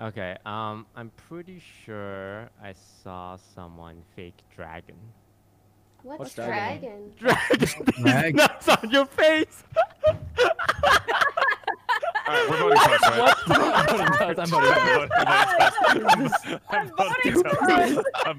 Okay, um, I'm pretty sure I saw someone fake dragon. What's, What's dragon? dragon? Dragon! Drag- Nuts on your face! Alright, we're voting toast, right? I'm voting toast, I'm voting toast. I'm voting toast. I'm voting toast. I'm